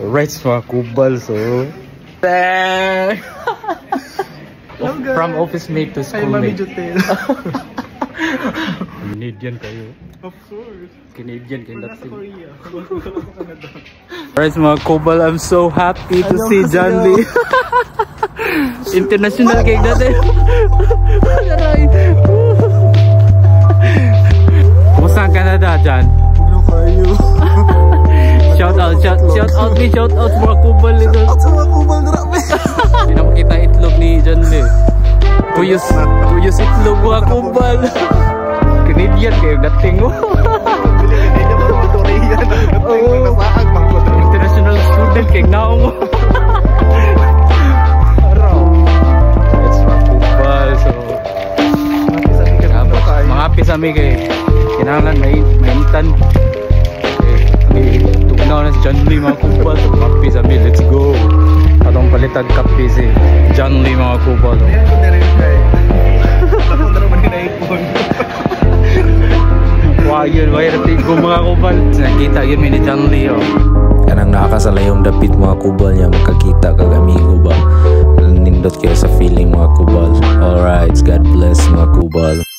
Rights mga kubal, so... From office mate to Ay, Mami. Jutel. Canadian kayo. of course. Canadian kayo. Wala sa. Korea. Alright mga kubal, I'm so happy to Ano see John? Lee. International cake natin. Aray. Kumusta ang Canada, John? Na kayo. Shout out, shout, shout out me, shout out sa mga kubal nito. At sa mga kubal, grabe. Hindi na makita itlog ni John Lee. Kuyos, kuyos itlog mga kubal. Canadian kayo, dating mo. Naman mga Korean. Oo. Nasaag, mga Korean. International student kay naong mo. It's mga kubal, so... Sabi ka na Dapat kayo. mga happy sa amin kay kinahanglan may maintan. Mga kubal. So happy sa amin, let's go. Atong palitag kape si John Lee mga kubal. Wow, yun, wire ko mga kubal. Nakita yun ni John Lee oh. Kanang nakakasalayong dapit mga kubal niya makakita kag amigo ba. Nindot kayo sa feeling mga kubal. Alright, God bless mga kubal.